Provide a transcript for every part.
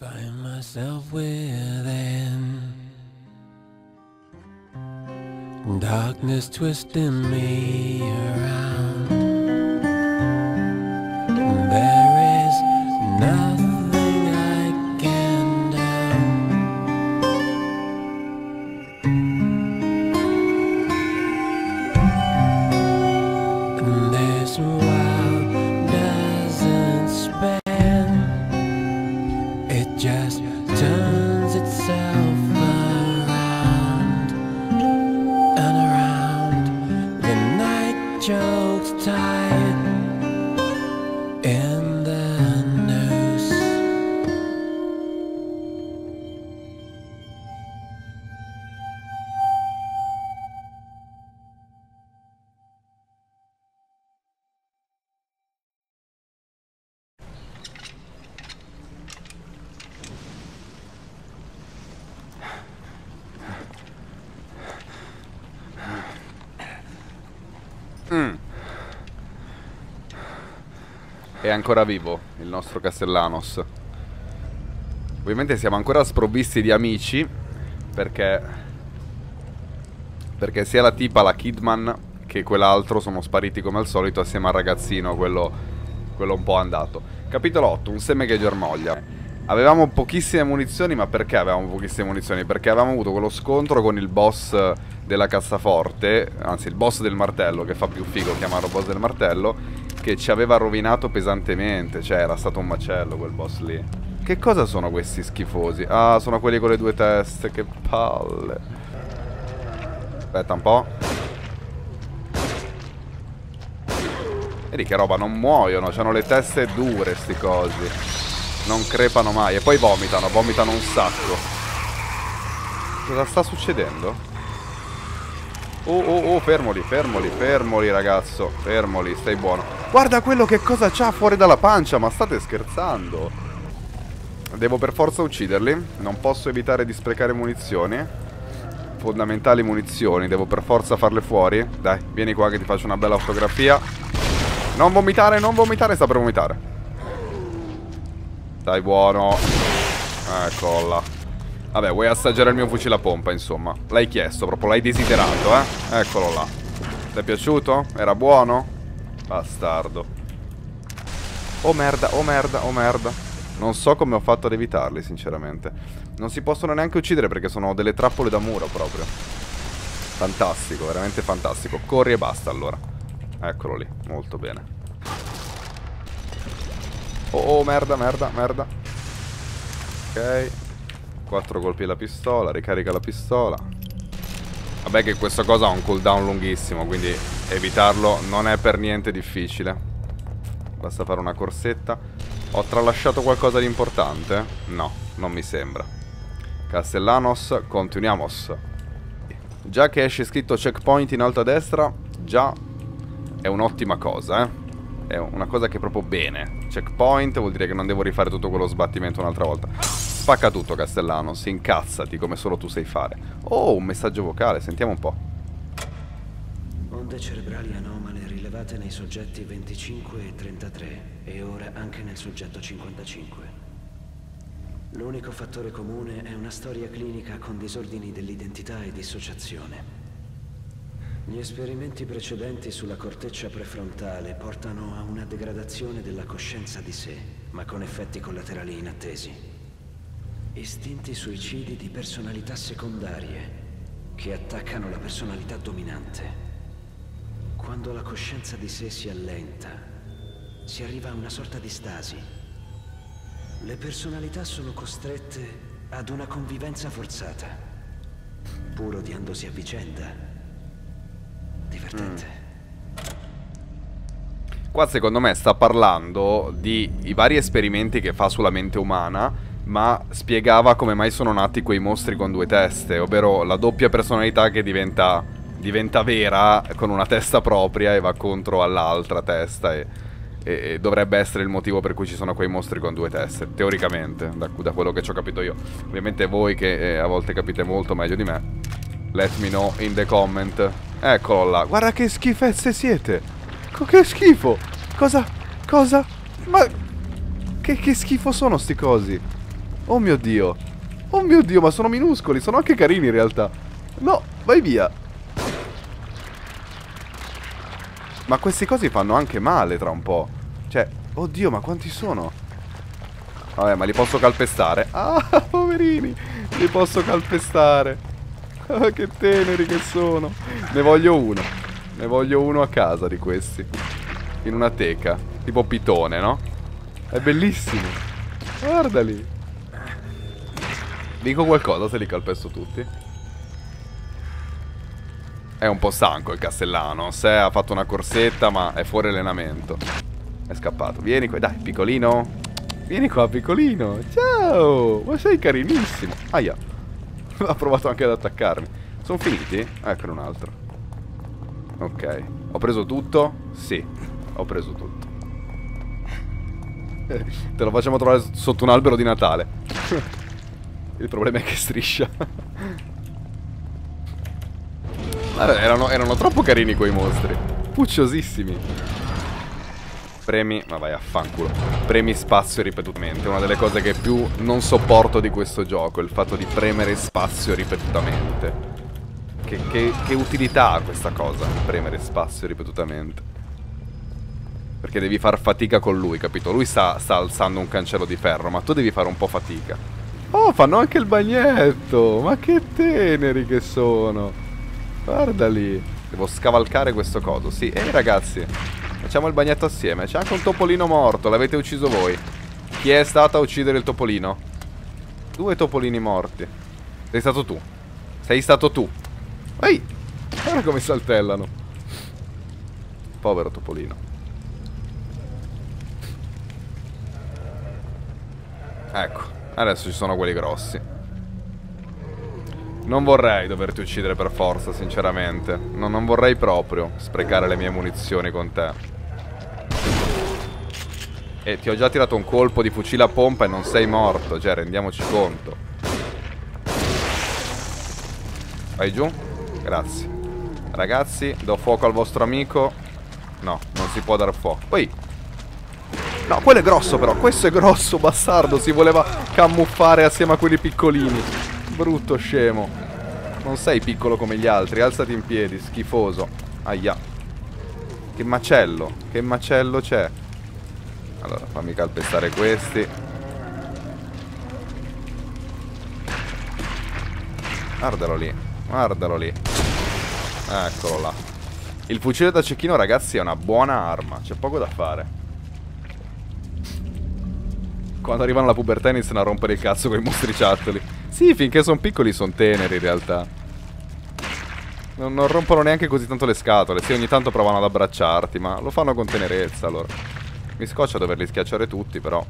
Find myself within darkness twisting me around. There is nothing ancora vivo il nostro Castellanos. Ovviamente siamo ancora sprovvisti di amici perché perché sia la tipa, la Kidman che quell'altro sono spariti come al solito assieme al ragazzino, quello, quello un po' andato. Capitolo 8, un seme che germoglia. Avevamo pochissime munizioni, ma perché avevamo pochissime munizioni? Perché avevamo avuto quello scontro con il boss della cassaforte, anzi il boss del martello, che fa più figo chiamarlo boss del martello, che ci aveva rovinato pesantemente, cioè era stato un macello quel boss lì. Che cosa sono questi schifosi? Ah, sono quelli con le due teste, che palle. Aspetta un po'. Vedi che roba, non muoiono, hanno le teste dure sti cosi. Non crepano mai. E poi vomitano, vomitano un sacco. Cosa sta succedendo? Oh, oh, oh, fermoli, fermoli, fermoli, ragazzo. Fermoli, stai buono. Guarda quello che cosa c'ha fuori dalla pancia, ma state scherzando. Devo per forza ucciderli. Non posso evitare di sprecare munizioni. Fondamentali munizioni, devo per forza farle fuori. Dai, vieni qua che ti faccio una bella fotografia. Non vomitare, non vomitare, sta per vomitare. Dai, buono. Eccola. Vabbè, vuoi assaggiare il mio fucile a pompa, insomma. L'hai chiesto, proprio l'hai desiderato, eh? Eccolo là. Ti è piaciuto? Era buono? Bastardo. Oh merda, oh merda, oh merda. Non so come ho fatto ad evitarli, sinceramente. Non si possono neanche uccidere perché sono delle trappole da muro proprio. Fantastico, veramente fantastico. Corri e basta allora. Eccolo lì, molto bene. Oh, oh, merda, merda, merda. Ok. Quattro colpi alla pistola, ricarica la pistola. Vabbè che questa cosa ha un cooldown lunghissimo, quindi evitarlo non è per niente difficile. Basta fare una corsetta. Ho tralasciato qualcosa di importante? No, non mi sembra. Castellanos, continuamos. Già che esce scritto checkpoint in alto a destra, già è un'ottima cosa, eh. È una cosa che è proprio bene. Checkpoint vuol dire che non devo rifare tutto quello sbattimento un'altra volta. Spacca tutto, Castellanos, incazzati come solo tu sai fare. Oh, un messaggio vocale, sentiamo un po'. Onde cerebrali anomale rilevate nei soggetti 25 e 33 e ora anche nel soggetto 55. L'unico fattore comune è una storia clinica con disordini dell'identità e dissociazione. Gli esperimenti precedenti sulla corteccia prefrontale portano a una degradazione della coscienza di sé, ma con effetti collaterali inattesi. Istinti suicidi di personalità secondarie che attaccano la personalità dominante. Quando la coscienza di sé si allenta, si arriva a una sorta di stasi. Le personalità sono costrette ad una convivenza forzata, pur odiandosi a vicenda. Divertente. Qua secondo me sta parlando di i vari esperimenti che fa sulla mente umana, ma spiegava come mai sono nati quei mostri con due teste, ovvero la doppia personalità che diventa, diventa vera con una testa propria e va contro all'altra testa e, e- e dovrebbe essere il motivo per cui ci sono quei mostri con due teste, teoricamente, da, da quello che ci ho capito io. Ovviamente voi che eh, a volte capite molto meglio di me, let me know in the comment. Eccolo là, guarda che schifezze siete! Co- che schifo! Cosa? Cosa? Ma... Che, che schifo sono sti cosi? Oh mio dio. Oh mio dio, ma sono minuscoli, sono anche carini in realtà. No, vai via. Ma questi cosi fanno anche male tra un po'. Cioè, oddio, ma quanti sono? Vabbè, ma li posso calpestare. Ah, poverini, li posso calpestare. Ah, che teneri che sono. Ne voglio uno. Ne voglio uno a casa di questi. In una teca. Tipo pitone, no? È bellissimo. Guardali. Dico qualcosa se li calpesto tutti. È un po' stanco il castellano. Se ha fatto una corsetta, ma è fuori allenamento. È scappato. Vieni qua, dai, piccolino. Vieni qua, piccolino. Ciao. Ma sei carinissimo. Aia. ha provato anche ad attaccarmi. Sono finiti? Eccone un altro. Ok. Ho preso tutto? Sì. Ho preso tutto. Te lo facciamo trovare sotto un albero di Natale. Il problema è che striscia. Vabbè, erano, erano troppo carini quei mostri. Pucciosissimi. Premi, ma vai a fanculo. Premi spazio ripetutamente. Una delle cose che più non sopporto di questo gioco. Il fatto di premere spazio ripetutamente. Che, che, che utilità ha questa cosa? Premere spazio ripetutamente. Perché devi far fatica con lui, capito? Lui sta, sta alzando un cancello di ferro, ma tu devi fare un po' fatica. Oh, fanno anche il bagnetto! Ma che teneri che sono! Guarda lì. Devo scavalcare questo coso. Sì, ehi ragazzi. Facciamo il bagnetto assieme. C'è anche un topolino morto. L'avete ucciso voi. Chi è stato a uccidere il topolino? Due topolini morti. Sei stato tu. Sei stato tu. Ehi! Guarda come saltellano. Povero topolino. Ecco, adesso ci sono quelli grossi. Non vorrei doverti uccidere per forza, sinceramente. No, non vorrei proprio sprecare le mie munizioni con te. E ti ho già tirato un colpo di fucile a pompa e non sei morto, cioè rendiamoci conto. Vai giù? Grazie. Ragazzi, do fuoco al vostro amico. No, non si può dar fuoco. Poi No, quello è grosso però, questo è grosso, bastardo, si voleva camuffare assieme a quelli piccolini. Brutto scemo. Non sei piccolo come gli altri, alzati in piedi, schifoso. Aia. Che macello, che macello c'è. Allora, fammi calpestare questi. Guardalo lì, guardalo lì. Eccolo là. Il fucile da cecchino, ragazzi, è una buona arma, c'è poco da fare quando arrivano alla pubertà iniziano a rompere il cazzo con i mostriciattoli. Sì, finché sono piccoli sono teneri in realtà. Non, non, rompono neanche così tanto le scatole. Sì, ogni tanto provano ad abbracciarti, ma lo fanno con tenerezza allora. Mi scoccia doverli schiacciare tutti, però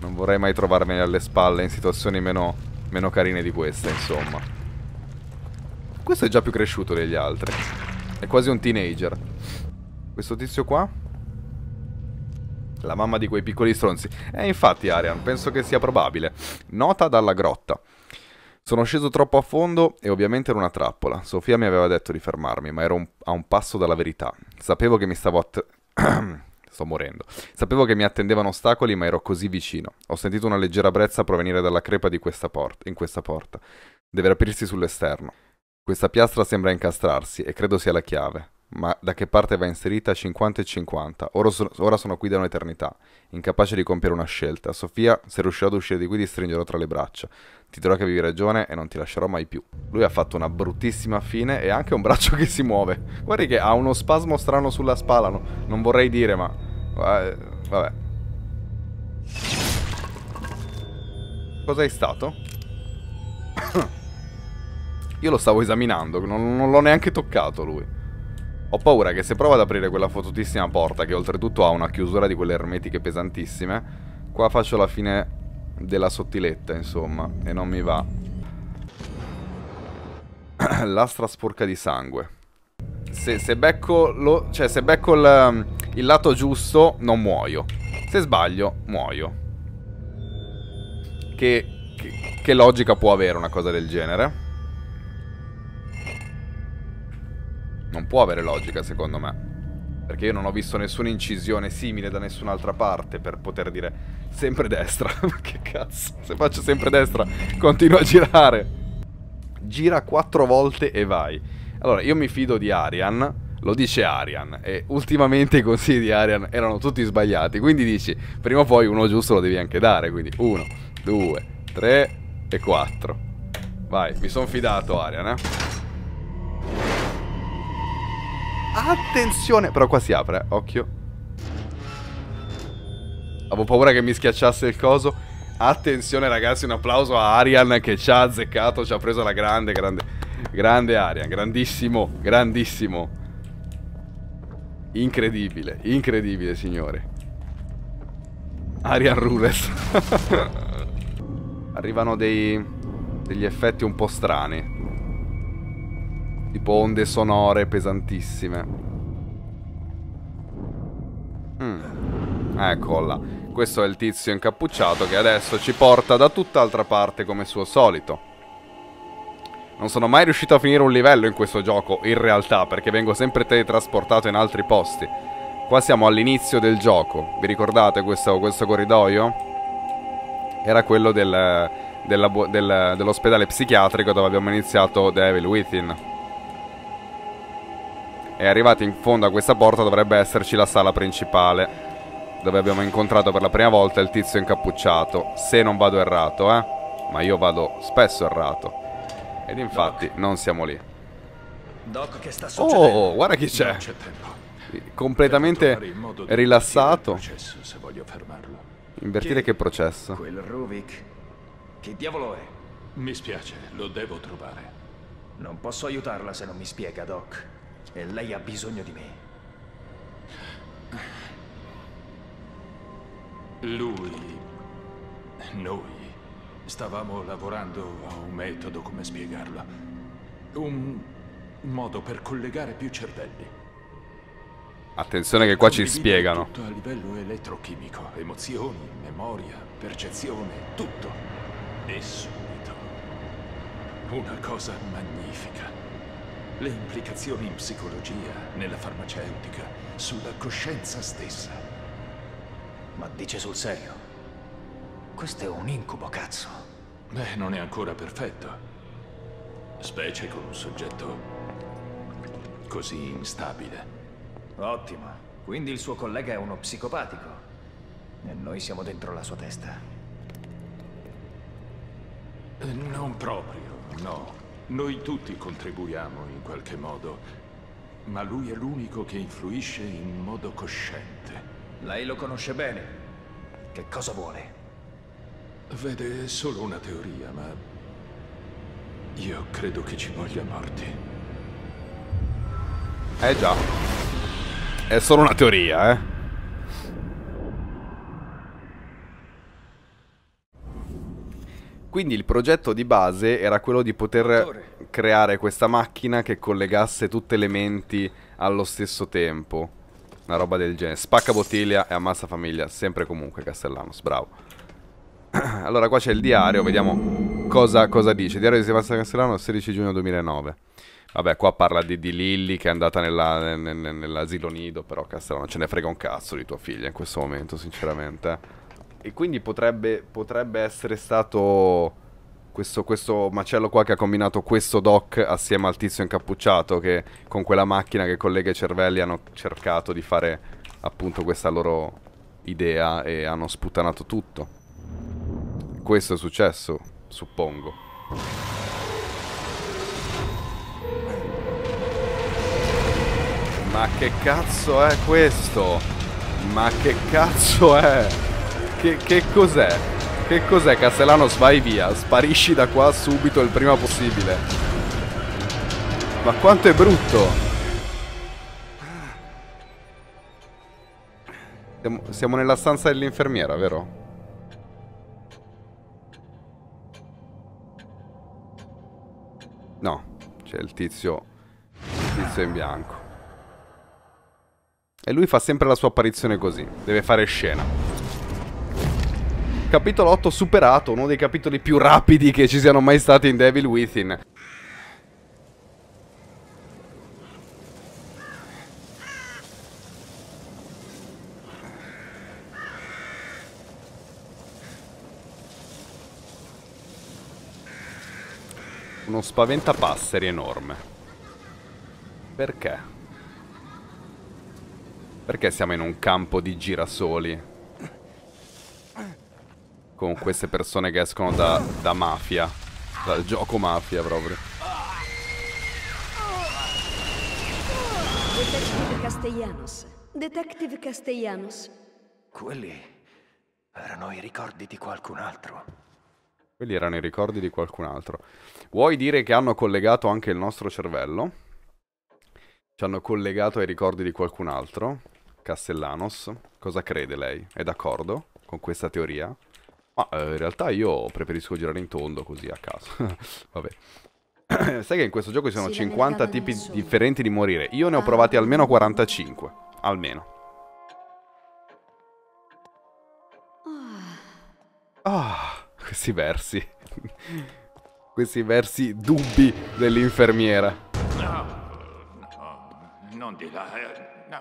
non vorrei mai trovarmeli alle spalle in situazioni meno, meno carine di queste, insomma. Questo è già più cresciuto degli altri. È quasi un teenager. Questo tizio qua? La mamma di quei piccoli stronzi. Eh, infatti, Arian, penso che sia probabile. Nota dalla grotta. Sono sceso troppo a fondo e ovviamente era una trappola. Sofia mi aveva detto di fermarmi, ma ero un, a un passo dalla verità. Sapevo che mi stavo att... Sto morendo. Sapevo che mi attendevano ostacoli, ma ero così vicino. Ho sentito una leggera brezza provenire dalla crepa di questa porta, in questa porta. Deve aprirsi sull'esterno. Questa piastra sembra incastrarsi e credo sia la chiave. Ma da che parte va inserita 50 e 50? Ora, so ora sono qui da un'eternità, incapace di compiere una scelta. Sofia, se riuscirò ad uscire di qui ti stringerò tra le braccia. Ti dirò che avevi ragione e non ti lascerò mai più. Lui ha fatto una bruttissima fine e anche un braccio che si muove. Guardi che ha uno spasmo strano sulla spalla, no? non vorrei dire ma... Eh, vabbè. Cos'è stato? Io lo stavo esaminando, non, non l'ho neanche toccato lui. Ho paura che se provo ad aprire quella fottutissima porta, che oltretutto ha una chiusura di quelle ermetiche pesantissime, qua faccio la fine della sottiletta, insomma, e non mi va. L'astra sporca di sangue. Se, se becco, lo, cioè, se becco il, il lato giusto, non muoio. Se sbaglio, muoio. Che, che, che logica può avere una cosa del genere? Non può avere logica, secondo me. Perché io non ho visto nessuna incisione simile da nessun'altra parte per poter dire sempre destra. che cazzo, se faccio sempre destra continuo a girare. Gira quattro volte e vai. Allora, io mi fido di Arian, lo dice Arian, e ultimamente i consigli di Arian erano tutti sbagliati, quindi dici, prima o poi uno giusto lo devi anche dare, quindi uno, due, tre e quattro. Vai, mi sono fidato Arian, eh. Attenzione! Però qua si apre, occhio. Avevo paura che mi schiacciasse il coso. Attenzione ragazzi, un applauso a Arian che ci ha azzeccato, ci ha preso la grande, grande, grande Arian. Grandissimo, grandissimo. Incredibile, incredibile signore. Arian Rules. Arrivano dei, degli effetti un po' strani. Tipo onde sonore pesantissime. Mm. Eccola. Questo è il tizio incappucciato che adesso ci porta da tutt'altra parte come suo solito. Non sono mai riuscito a finire un livello in questo gioco, in realtà, perché vengo sempre teletrasportato in altri posti. Qua siamo all'inizio del gioco. Vi ricordate questo, questo corridoio? Era quello del, del, dell'ospedale psichiatrico dove abbiamo iniziato Devil Within e arrivati in fondo a questa porta dovrebbe esserci la sala principale dove abbiamo incontrato per la prima volta il tizio incappucciato se non vado errato eh ma io vado spesso errato ed infatti Doc. non siamo lì Doc, che sta succedendo? oh guarda chi c'è completamente rilassato processo se voglio fermarlo. invertire che processo Quel Ruvik. Che diavolo è? Mi spiace, lo devo trovare. Non posso aiutarla se non mi spiega, Doc. E lei ha bisogno di me. Lui, noi, stavamo lavorando a un metodo, come spiegarlo. Un modo per collegare più cervelli. attenzione che qua ci spiegano Tutto a livello elettrochimico, emozioni, memoria, percezione, tutto. E subito. Una cosa magnifica. Le implicazioni in psicologia, nella farmaceutica, sulla coscienza stessa. Ma dice sul serio. Questo è un incubo, cazzo. Beh, non è ancora perfetto. Specie con un soggetto così instabile. Ottimo. Quindi il suo collega è uno psicopatico. E noi siamo dentro la sua testa. Eh, Non proprio, no. Noi tutti contribuiamo in qualche modo, ma lui è l'unico che influisce in modo cosciente. Lei lo conosce bene. Che cosa vuole? Vede solo una teoria, ma io credo che ci voglia morti. eh già è solo una teoria eh Quindi il progetto di base era quello di poter creare questa macchina che collegasse tutte le menti allo stesso tempo. Una roba del genere. Spacca bottiglia e ammazza famiglia. Sempre comunque Castellanos, bravo. allora qua c'è il diario, vediamo cosa, cosa dice. Diario di Sebastiano Castellano, 16 giugno 2009. Vabbè, qua parla di, di Lilly che è andata nella- nel- nel- nell'asilo nido, però Castellano ce ne frega un cazzo di tua figlia in questo momento, sinceramente. E quindi potrebbe, potrebbe essere stato questo, questo macello qua che ha combinato questo doc assieme al tizio incappucciato che con quella macchina che collega i cervelli hanno cercato di fare appunto questa loro idea e hanno sputtanato tutto. Questo è successo, suppongo. Ma che cazzo è questo? Ma che cazzo è? Che, che cos'è? Che cos'è Castellano? Vai via, sparisci da qua subito il prima possibile. Ma quanto è brutto! Siamo, siamo nella stanza dell'infermiera, vero? No, c'è il tizio, il tizio in bianco. E lui fa sempre la sua apparizione così, deve fare scena. Capitolo 8 superato, uno dei capitoli più rapidi che ci siano mai stati in Devil Within. Uno spaventapasseri enorme. Perché? Perché siamo in un campo di girasoli? Con queste persone che escono da, da mafia. Dal gioco mafia proprio. Detective Castellanos. Detective Castellanos. Quelli erano i ricordi di qualcun altro. Quelli erano i ricordi di qualcun altro. Vuoi dire che hanno collegato anche il nostro cervello? Ci hanno collegato ai ricordi di qualcun altro? Castellanos. Cosa crede lei? È d'accordo con questa teoria? Ma eh, in realtà io preferisco girare in tondo così a caso. Vabbè. Sai che in questo gioco ci sono Si 50 lamentava tipi differenti di morire. Io ne ho provati almeno 45. Almeno. Ah, questi versi. questi versi dubbi dell'infermiera. No, no, non di là, eh, no.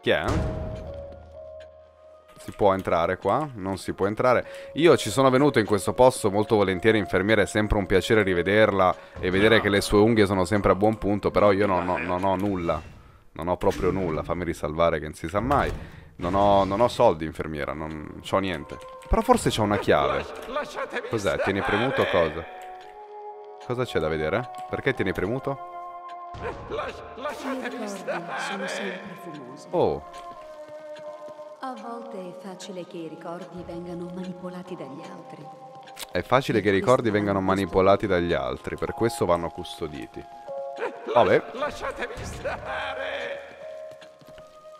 Chi è? Si può entrare qua? Non si può entrare. Io ci sono venuto in questo posto molto volentieri, infermiera, è sempre un piacere rivederla e vedere che le sue unghie sono sempre a buon punto, però io non ho, non ho nulla. Non ho proprio nulla, fammi risalvare che non si sa mai. Non ho, non ho soldi, infermiera, non ho niente. Però forse c'ho una chiave. Cos'è? Tieni premuto cosa? Cosa c'è da vedere? Perché tieni premuto? Las- A volte è facile che i ricordi vengano manipolati dagli altri. è facile che i ricordi vengano manipolati dagli altri, per questo vanno custoditi. Vabbè, Lasciatemi stare.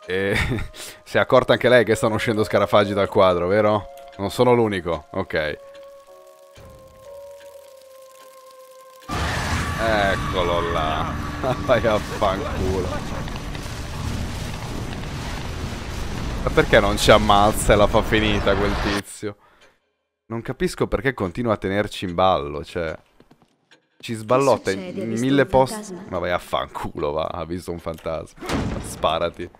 e si è accorta anche lei che stanno uscendo scarafaggi dal quadro, vero? Non sono l'unico, ok. Eccolo là. Vai a fanculo. Ma perché non ci ammazza e la fa finita quel tizio? Non capisco perché continua a tenerci in ballo, cioè... Ci sballotta in mille posti... Ma vai a fanculo, va, ha visto un fantasma. Sparati.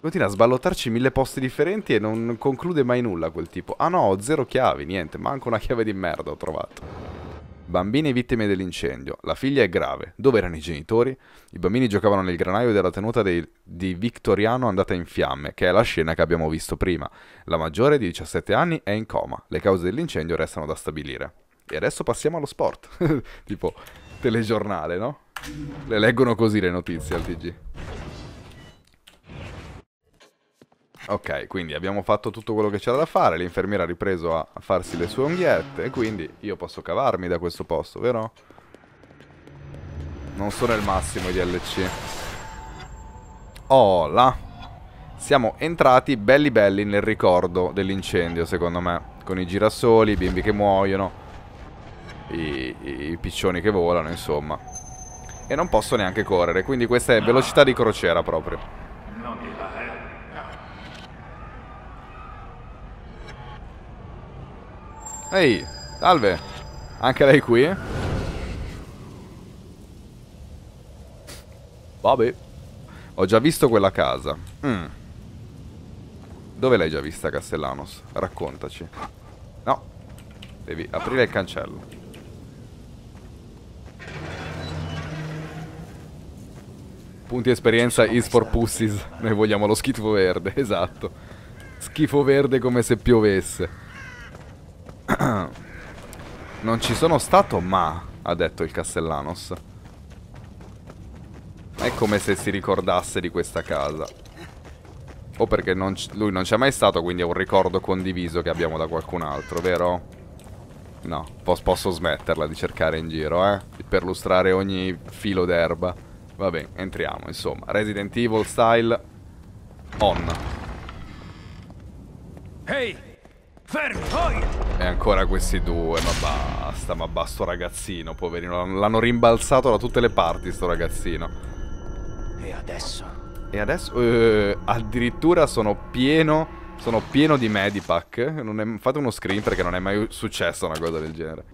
Continua a sballottarci in mille posti differenti e non conclude mai nulla quel tipo. Ah no, ho zero chiavi, niente, manco una chiave di merda ho trovato. Bambini vittime dell'incendio. La figlia è grave. Dove erano i genitori? I bambini giocavano nel granaio della tenuta dei- di Victoriano andata in fiamme, che è la scena che abbiamo visto prima. La maggiore, di 17 anni, è in coma. Le cause dell'incendio restano da stabilire. E adesso passiamo allo sport. tipo telegiornale, no? Le leggono così le notizie al TG. Ok, quindi abbiamo fatto tutto quello che c'era da fare, l'infermiera ha ripreso a, farsi le sue unghiette e quindi io posso cavarmi da questo posto, vero? Non sono il massimo di LC. Oh, là. Siamo entrati belli belli nel ricordo dell'incendio, secondo me. Con i girasoli, i bimbi che muoiono, i, i piccioni che volano, insomma. E non posso neanche correre, quindi questa è velocità di crociera proprio. Non di là, eh. Ehi, salve. Anche lei qui? Vabbè. Ho già visto quella casa. Mm. Dove l'hai già vista, Castellanos? Raccontaci. No. Devi aprire il cancello. Punti esperienza is for pussies. Noi vogliamo lo schifo verde, esatto. Schifo verde come se piovesse. Non ci sono stato, ma, ha detto il Castellanos. È come se si ricordasse di questa casa. O perché non lui non c'è mai stato, quindi è un ricordo condiviso che abbiamo da qualcun altro, vero? No, pos- posso smetterla di cercare in giro, eh? Di perlustrare ogni filo d'erba. Va bene, entriamo, insomma. Resident Evil style on. Ehi! Fermi, voi! E ancora questi due, ma basta, ma basta sto ragazzino, poverino. L'hanno- rimbalzato da tutte le parti, sto ragazzino. E adesso? E adesso, eh, addirittura sono pieno, sono pieno di Medipack. Non è- fate uno screen perché non è mai successa una cosa del genere.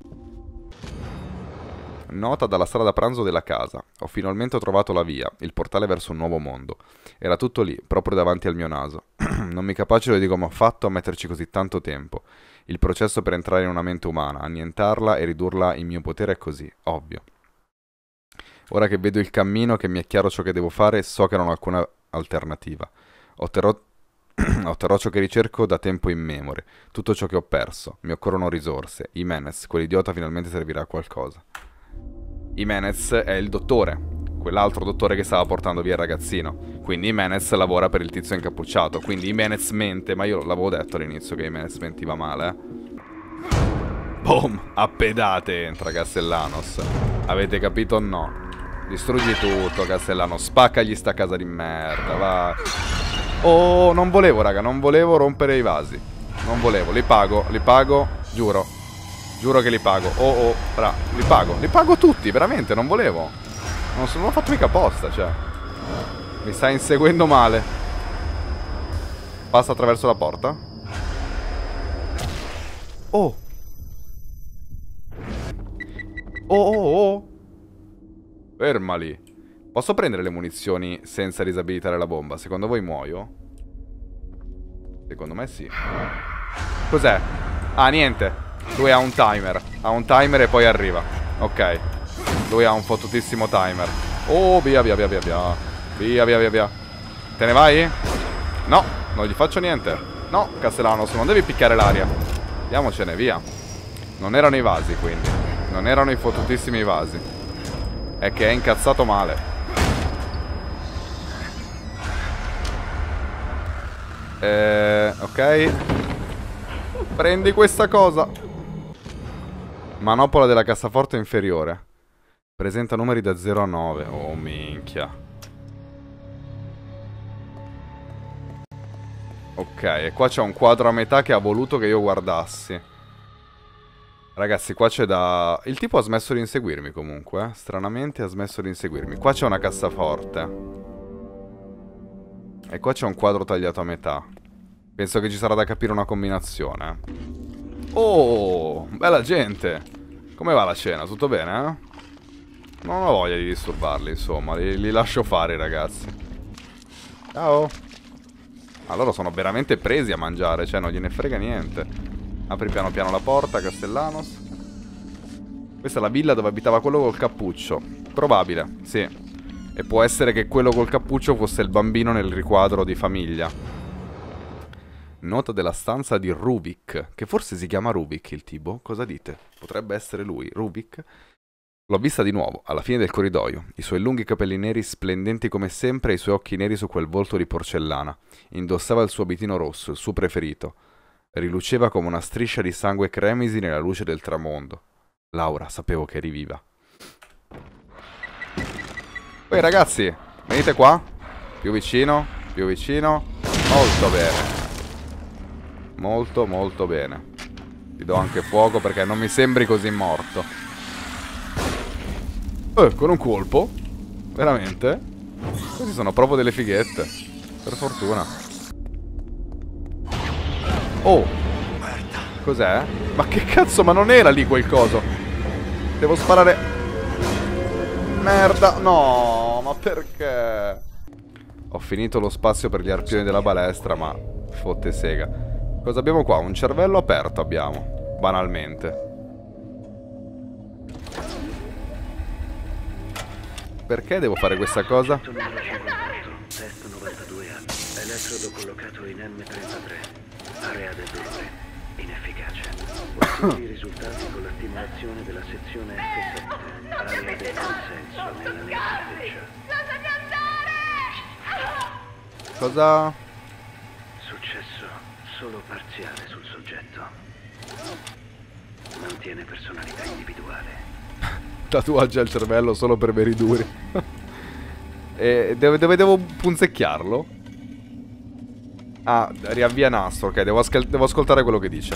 Nota dalla sala da pranzo della casa. Ho finalmente trovato la via, il portale verso un nuovo mondo. Era tutto lì, proprio davanti al mio naso. non mi capacito di come ho fatto a metterci così tanto tempo. Il processo per entrare in una mente umana, annientarla e ridurla in mio potere è così, ovvio. Ora che vedo il cammino, che mi è chiaro ciò che devo fare, so che non ho alcuna alternativa. Otterrò, otterrò ciò che ricerco da tempo immemore, tutto ciò che ho perso. Mi occorrono risorse. Jimenez, quell'idiota finalmente servirà a qualcosa. Jimenez è il dottore, quell'altro dottore che stava portando via il ragazzino. Quindi Jimenez lavora per il tizio incappucciato. Quindi Jimenez mente, ma io l'avevo detto all'inizio che Jimenez mentiva male, eh. Boom! A pedate entra Castellanos. Avete capito o no? Distruggi tutto, Castellano. Spaccagli sta casa di merda, va. Oh, non volevo, raga, non volevo rompere i vasi. Non volevo, li pago, li pago, giuro. Giuro che li pago. Oh, oh, bra, li pago. Li pago tutti, veramente, non volevo. Non, sono, non ho fatto mica apposta, cioè. Mi sta inseguendo male. Passa attraverso la porta. Oh. Oh, oh, oh. Fermali. Posso prendere le munizioni senza disabilitare la bomba? Secondo voi muoio? Secondo me sì. Cos'è? Ah, niente. Lui ha un timer. Ha un timer e poi arriva. Ok. Lui ha un fottutissimo timer. Oh, via, via, via, via, via. Via, via, via, via. Te ne vai? No, non gli faccio niente. No, Castellanos, non devi picchiare l'aria. Andiamocene, via. Non erano i vasi, quindi. Non erano i fottutissimi vasi. È che è incazzato male. Eh, ok. Prendi questa cosa. Manopola della cassaforte inferiore. Presenta numeri da 0 a 9. Oh, minchia. Ok, e qua c'è un quadro a metà che ha voluto che io guardassi. Ragazzi, qua c'è da... Il tipo ha smesso di inseguirmi comunque, eh? Stranamente ha smesso di inseguirmi. Qua c'è una cassaforte. E qua c'è un quadro tagliato a metà. Penso che ci sarà da capire una combinazione. Oh, bella gente. Come va la cena? Tutto bene, eh? Non ho voglia di disturbarli, insomma. Li, li lascio fare, ragazzi. Ciao. Allora sono veramente presi a mangiare, cioè non gliene frega niente. Apri piano piano la porta, Castellanos. Questa è la villa dove abitava quello col cappuccio. Probabile, sì. E può essere che quello col cappuccio fosse il bambino nel riquadro di famiglia. Nota della stanza di Rubik, che forse si chiama Rubik il tipo. Cosa dite? Potrebbe essere lui, Rubik. L'ho vista di nuovo, alla fine del corridoio, i suoi lunghi capelli neri splendenti come sempre e i suoi occhi neri su quel volto di porcellana. Indossava il suo abitino rosso, il suo preferito. Riluceva come una striscia di sangue cremisi nella luce del tramonto. Laura, sapevo che eri viva. Ragazzi, venite qua. Più vicino, più vicino. Molto bene. Molto, molto bene. Ti do anche fuoco perché non mi sembri così morto. Eh, con un colpo? Veramente? Questi sono proprio delle fighette. Per fortuna. Oh! Cos'è? Ma che cazzo, ma non era lì quel coso? Devo sparare... Merda, no, ma perché? Ho finito lo spazio per gli arpioni della balestra, ma fotte sega. Cosa abbiamo qua? Un cervello aperto abbiamo, banalmente. Perché devo fare questa cosa? Test 92A. Elettrodo collocato in M33. Area del dolore. Inefficace. Possibili risultati con la stimolazione della sezione F7. Area del consenso nella neurosteccia. Cosa? Successo solo parziale sul soggetto. Mantiene personalità individuale. Tatuaggia al cervello solo per veri duri. e dove, dove, devo punzecchiarlo? Ah, riavvia nastro, ok, devo, devo ascoltare quello che dice.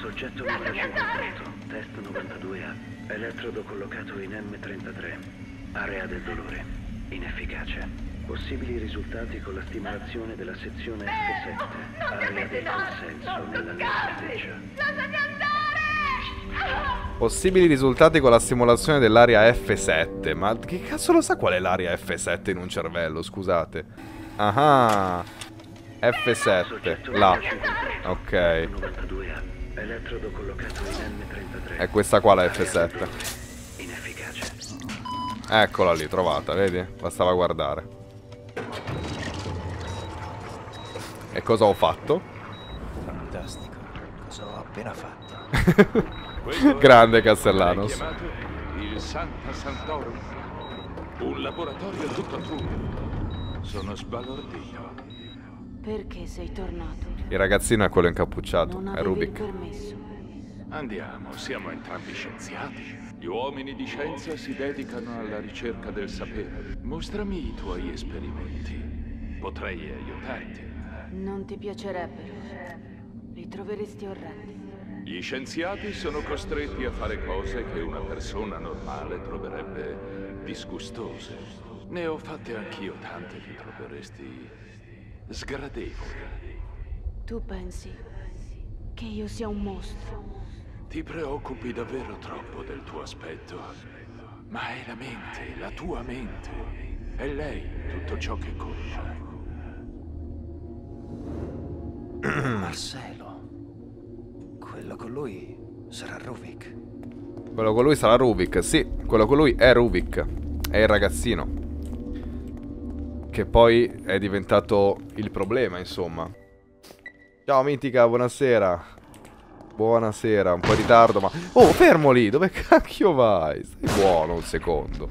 Soggetto numero 58, test 92A. Elettrodo collocato in M33. Area del dolore. Inefficace. Possibili risultati con la stimolazione della sezione F7. Area del consenso nella neurosteccia. Possibili risultati con la simulazione dell'area F7. Ma che cazzo lo sa qual è l'area F7 in un cervello, scusate? Ah, F7, là. Ok. 92A. Elettrodo collocato in M33. È questa qua la Area F7. debole. Inefficace. Eccola lì, trovata, vedi? Bastava guardare. E cosa ho fatto? Fantastico. Cosa ho appena fatto? Grande Castellanos. chiamato il Santa Santorum. Un laboratorio tutto tuo. Sono sbalordito. Perché sei tornato? Il ragazzino è quello incappucciato, Non è Rubik. Andiamo, siamo entrambi scienziati. Gli uomini di scienza si dedicano alla ricerca del sapere. Mostrami i tuoi esperimenti. Potrei aiutarti. Non ti piacerebbero. Li troveresti orrendi. Gli scienziati sono costretti a fare cose che una persona normale troverebbe disgustose. Ne ho fatte anch'io tante che troveresti sgradevoli. Tu pensi che io sia un mostro? Ti preoccupi davvero troppo del tuo aspetto. Ma è la mente, la tua mente. È lei tutto ciò che conta. Marcello. Quello con lui sarà Ruvik. Quello con lui sarà Rubik, sì, quello con lui è Rubik. È il ragazzino. Che poi è diventato il problema, insomma. Ciao Mitica, buonasera. Buonasera, un po' in ritardo, ma... Oh, fermo lì, dove cacchio vai? Stai buono un secondo.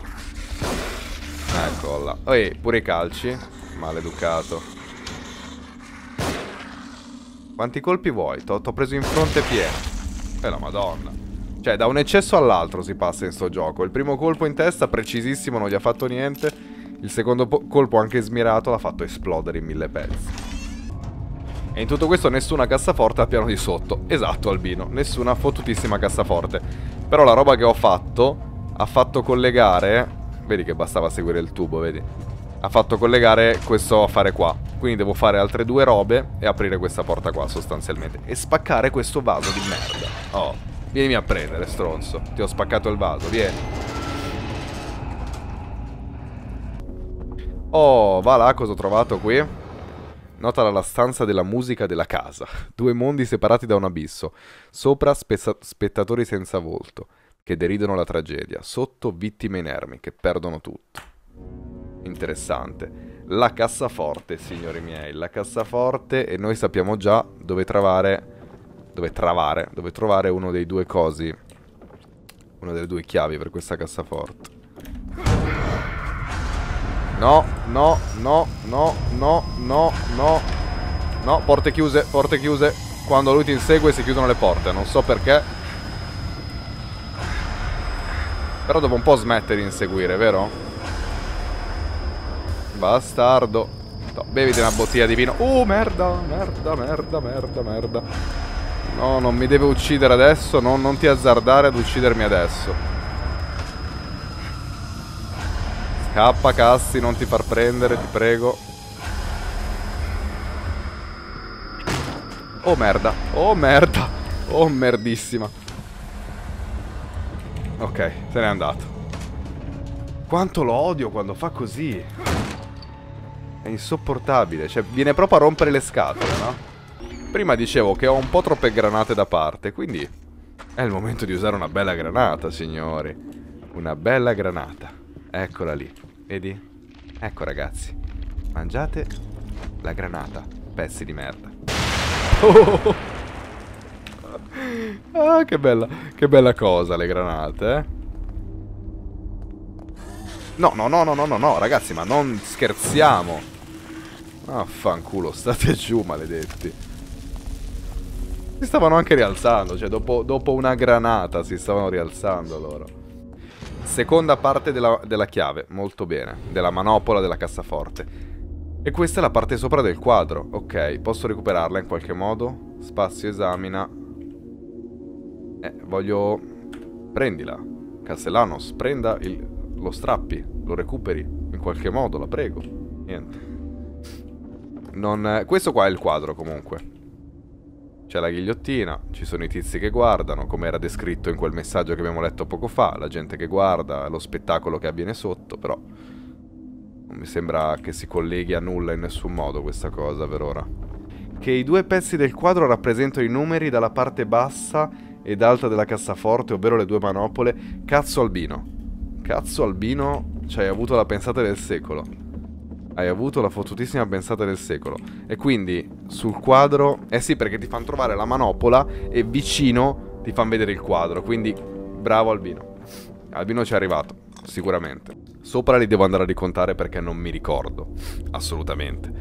Eccola. Ehi, pure i calci. Maleducato. Quanti colpi vuoi? T'ho preso in fronte pieno. E la madonna. Cioè, da un eccesso all'altro si passa in sto gioco. Il primo colpo in testa, precisissimo, non gli ha fatto niente. Il secondo po- colpo, anche smirato, l'ha fatto esplodere in mille pezzi. E in tutto questo nessuna cassaforte al piano di sotto. Esatto, Albino. Nessuna fottutissima cassaforte. Però la roba che ho fatto ha fatto collegare... Vedi che bastava seguire il tubo, vedi? Ha fatto collegare questo affare qua. Quindi devo fare altre due robe e aprire questa porta qua, sostanzialmente. E spaccare questo vaso di merda. Oh, vienimi a prendere, stronzo. Ti ho spaccato il vaso, vieni. Oh, va là, cosa ho trovato qui? Nota la stanza della musica della casa. Due mondi separati da un abisso. Sopra spettatori senza volto, che deridono la tragedia. Sotto vittime inermi, che perdono tutto. Interessante. La cassaforte, signori miei. La cassaforte e noi sappiamo già dove trovare... Dove trovare... Dove trovare uno dei due cosi. Una delle due chiavi per questa cassaforte. No, no, no, no, no, no, no. No, porte chiuse, porte chiuse. Quando lui ti insegue si chiudono le porte, non so perché. Però dopo un po' smette di inseguire, vero? Bastardo. No, beviti una bottiglia di vino. Uh, merda, merda, merda, merda, merda. No, non mi deve uccidere adesso. No, non ti azzardare ad uccidermi adesso. Scappa, Cassi, non ti far prendere, ti prego. Oh merda, oh merda, oh merdissima. Ok, se n'è andato. Quanto lo odio quando fa così. È insopportabile, cioè viene proprio a rompere le scatole, no? Prima dicevo che ho un po' troppe granate da parte, quindi è il momento di usare una bella granata, signori. Una bella granata. Eccola lì, vedi? Ecco ragazzi, mangiate la granata, pezzi di merda. Oh! Ah, che bella, che bella cosa le granate, eh? No, no, no, no, no, no, no, ragazzi, ma non scherziamo. Affanculo, state giù, maledetti. Si stavano anche rialzando, cioè dopo, dopo una granata si stavano rialzando loro. Seconda parte della, della chiave, molto bene, della manopola della cassaforte. E questa è la parte sopra del quadro. Ok, posso recuperarla in qualche modo? Spazio esamina. Eh, voglio... Prendila. Castellanos, prenda il... lo strappi. Lo recuperi in qualche modo, la prego. Niente. Non... Questo qua è il quadro comunque. C'è la ghigliottina, ci sono i tizi che guardano, come era descritto in quel messaggio che abbiamo letto poco fa, la gente che guarda, lo spettacolo che avviene sotto, però non mi sembra che si colleghi a nulla in nessun modo questa cosa per ora. che i due pezzi del quadro rappresentano i numeri dalla parte bassa ed alta della cassaforte, ovvero le due manopole. Cazzo albino. Cazzo albino, ci hai avuto la pensata del secolo. Hai avuto la fottutissima pensata del secolo. E quindi sul quadro... Eh sì, perché ti fanno trovare la manopola e vicino ti fanno vedere il quadro. Quindi bravo Albino. Albino ci è arrivato, sicuramente. Sopra li devo andare a ricontare perché non mi ricordo. Assolutamente.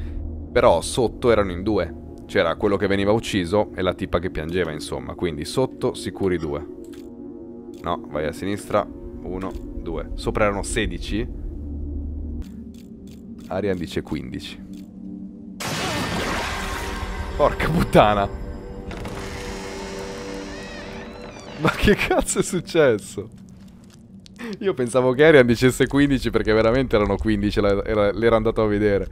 Però sotto erano in due. C'era quello che veniva ucciso e la tipa che piangeva, insomma. Quindi sotto sicuri due. No, vai a sinistra. Uno, due. Sopra erano 16. Arian dice 15. Porca puttana. Ma che cazzo è successo? Io pensavo che Arian dicesse 15 perché veramente erano 15, l'ero andato a vedere.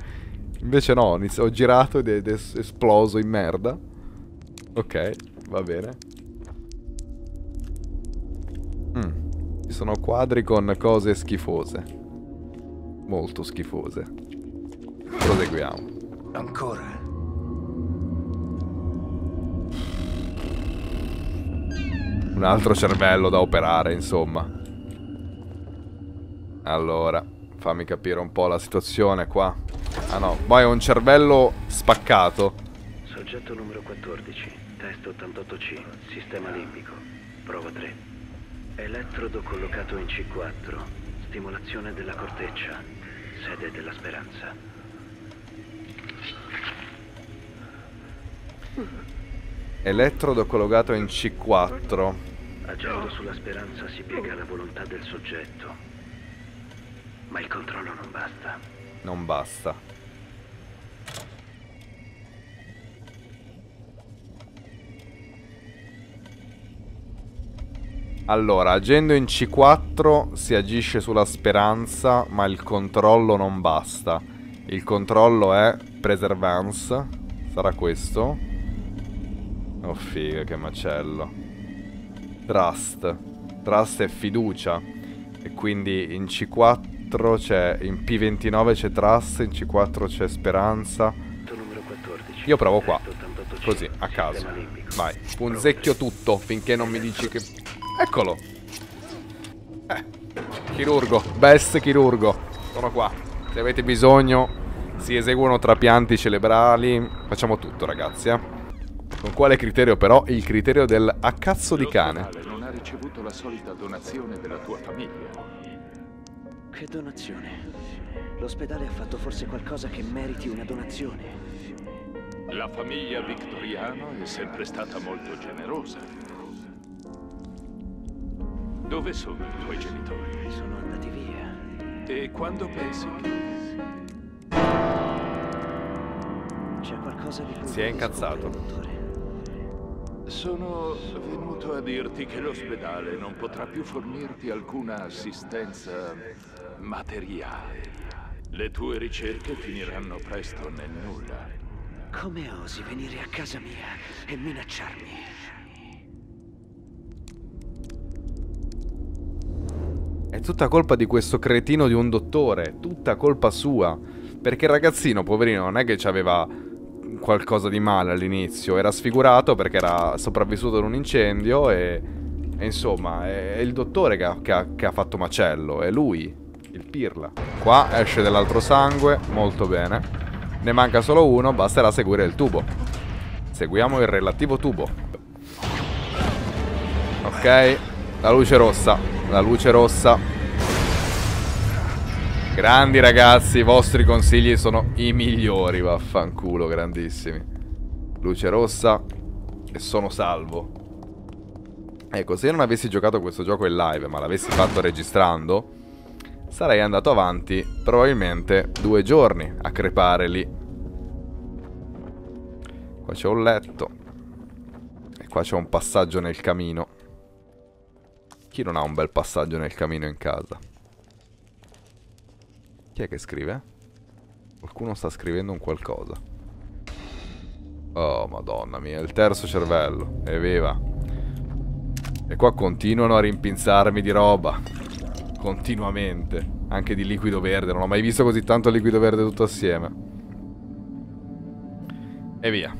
Invece no, ho girato ed è esploso in merda. Ok, va bene. Mm. Ci sono quadri con cose schifose. Molto schifose. Proseguiamo. Ancora. Un altro cervello da operare, insomma. Allora, fammi capire un po' la situazione qua. Ah no, poi ho un cervello spaccato. Soggetto numero 14, test 88C, sistema limbico. Prova 3. Elettrodo collocato in C4. Stimolazione della corteccia. Sede della speranza. Elettrodo collocato in C4. Agendo sulla speranza si piega la volontà del soggetto. Ma il controllo non basta. Non basta. Allora, agendo in C4 si agisce sulla speranza, ma il controllo non basta. Il controllo è Preservance. Sarà questo? Oh figa, che macello. Trust. Trust è fiducia. E quindi in C4 c'è... In P29 c'è Trust, in C4 c'è Speranza. Numero 14. Io provo qua. Test 88C, Così, a caso. Vai. Punzecchio tutto, finché non mi dici che... Eccolo. Eh. Chirurgo. Best chirurgo. Sono qua. Se avete bisogno... Si eseguono trapianti cerebrali. Facciamo tutto, ragazzi, eh. Con quale criterio, però? Il criterio del a cazzo di cane. L'ospedale non ha ricevuto la solita donazione della tua famiglia. Che donazione? L'ospedale ha fatto forse qualcosa che meriti una donazione. La famiglia Victoriano è sempre stata molto generosa. Dove sono i tuoi genitori? Sono andati via. E quando pensi che... Si è incazzato. Sono venuto a dirti che l'ospedale non potrà più fornirti alcuna assistenza materiale. Le tue ricerche finiranno presto nel nulla. Come osi venire a casa mia e minacciarmi? È tutta colpa di questo cretino di un dottore, tutta colpa sua. Perché il ragazzino, poverino, non è che aveva qualcosa di male all'inizio, era sfigurato perché era sopravvissuto ad un incendio e, e insomma, è, è il dottore che ha, che ha- che ha fatto macello, è lui, il pirla. Qua esce dell'altro sangue, molto bene. Ne manca solo uno, basterà seguire il tubo. Seguiamo il relativo tubo. Ok, la luce rossa, la luce rossa. Grandi ragazzi, i vostri consigli sono i migliori, vaffanculo, grandissimi. Luce rossa e sono salvo. Ecco, se io non avessi giocato questo gioco in live, ma l'avessi fatto registrando, sarei andato avanti probabilmente due giorni a crepare lì. Qua c'è un letto. E qua c'è un passaggio nel camino. Chi non ha un bel passaggio nel camino in casa? Chi è che scrive? Qualcuno sta scrivendo un qualcosa. Oh, madonna mia, il terzo cervello. Evviva. E qua continuano a rimpinzarmi di roba. Continuamente. Anche di liquido verde. Non ho mai visto così tanto liquido verde tutto assieme. E via.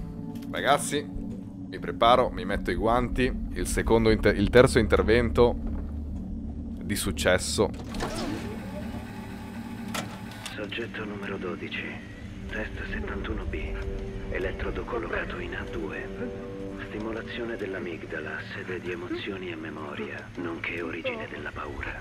Ragazzi, mi preparo, mi metto i guanti. Il, il terzo intervento di successo. Soggetto numero 12. Test 71B. Elettrodo collocato in A2. Stimolazione dell'amigdala, sede di emozioni e memoria, nonché origine della paura.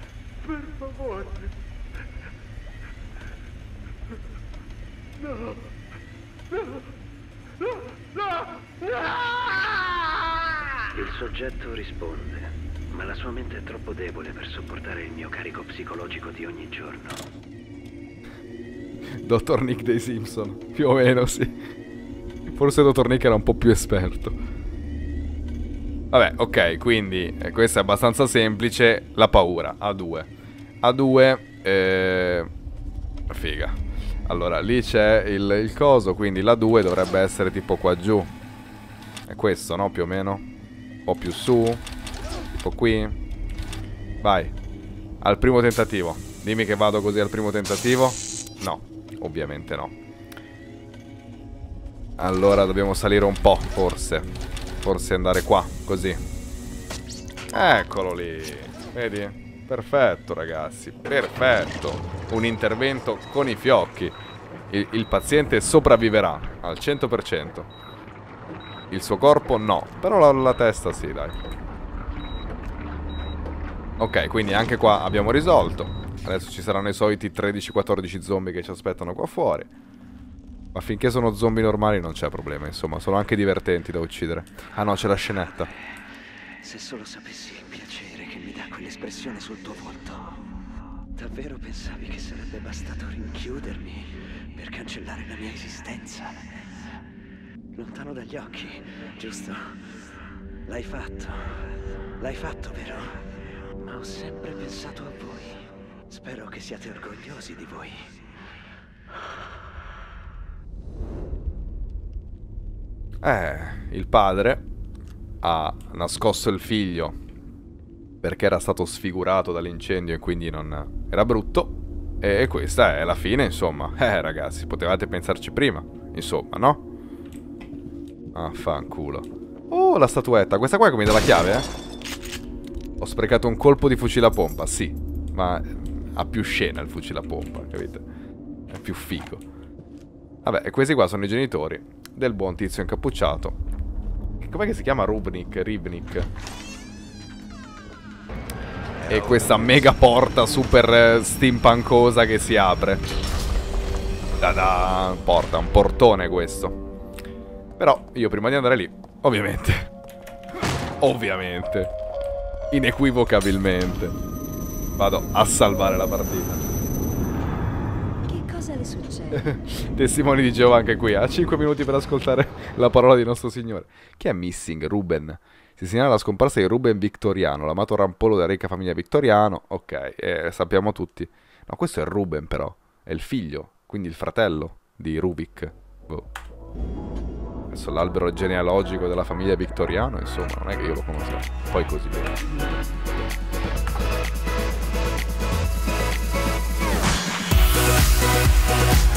Il soggetto risponde, ma la sua mente è troppo debole per sopportare il mio carico psicologico di ogni giorno. Dottor Nick dei Simpson. Più o meno, sì. Forse Dottor Nick era un po' più esperto. Vabbè, ok, quindi eh, questo è abbastanza semplice. La paura, A2. A2, eh... Figa. Allora, lì c'è il, il coso, quindi la 2 dovrebbe essere tipo qua giù. È questo, no? Più o meno. Po' più su. Tipo qui. Vai. Al primo tentativo. Dimmi che vado così al primo tentativo. No, ovviamente no. Allora dobbiamo salire un po', forse. Forse andare qua, così. Eccolo lì. Vedi? Perfetto, ragazzi. Perfetto. Un intervento con i fiocchi. Il, il paziente sopravviverà al 100%. Il suo corpo no. Però la, la testa sì, dai. Ok, quindi anche qua abbiamo risolto. Adesso ci saranno i soliti 13-14 zombie che ci aspettano qua fuori. Ma finché sono zombie normali non c'è problema, insomma, sono anche divertenti da uccidere. Ah no, c'è la scenetta. Se solo sapessi il piacere che mi dà quell'espressione sul tuo volto. Davvero pensavi che sarebbe bastato rinchiudermi per cancellare la mia esistenza? Lontano dagli occhi, giusto? L'hai fatto. L'hai fatto, vero? Ma ho sempre pensato a voi. Spero che siate orgogliosi di voi. Eh, il padre ha nascosto il figlio perché era stato sfigurato dall'incendio e quindi non era brutto. E questa è la fine, insomma. Eh, ragazzi, potevate pensarci prima, insomma, no? Ah, fanculo. Oh, la statuetta. Questa qua è come della chiave, eh? Ho sprecato un colpo di fucile a pompa, sì. Ma ha più scena il fucile a pompa, capite? È più figo. Vabbè, questi qua sono i genitori del buon tizio incappucciato. Com'è che si chiama Rubnik? Ribnik. E questa mega porta super eh, steampunkosa che si apre. Da da, porta, un portone questo. Però io prima di andare lì, ovviamente, ovviamente, inequivocabilmente, vado a salvare la partita. Che cosa le succede? Testimoni di Geova anche qui. Ha 5 minuti per ascoltare la parola di nostro Signore. Chi è Missing? Ruben. Si segnala la scomparsa di Ruben Victoriano, l'amato rampollo della ricca famiglia Victoriano. Ok, eh, sappiamo tutti. No, questo è Ruben però. È il figlio, quindi il fratello di Rubik. Boh. Adesso l'albero genealogico della famiglia Victoriano, insomma, non è che io lo conosco. Poi così. Bye.